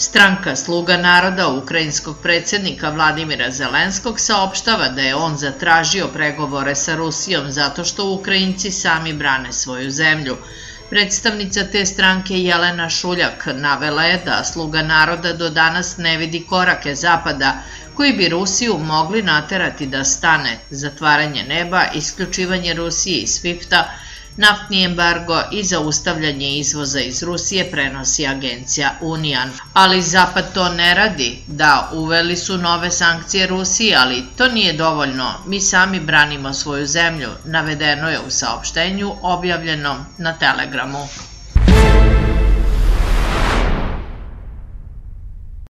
Stranka Sluga naroda ukrajinskog predsjednika Vladimira Zelenskog saopštava da je on zatražio pregovore sa Rusijom zato što Ukrajinci sami brane svoju zemlju. Predstavnica te stranke Jelena Šuljak navela je da Sluga naroda do danas ne vidi korake Zapada koji bi Rusiju mogli naterati da stane zatvaranje neba, isključivanje Rusije iz SWIFT-a, Naftni embargo i zaustavljanje izvoza iz Rusije prenosi agencija Unijan. Ali Zapad to ne radi. Da, uveli su nove sankcije Rusiji, ali to nije dovoljno. Mi sami branimo svoju zemlju, navedeno je u saopštenju objavljenom na Telegramu.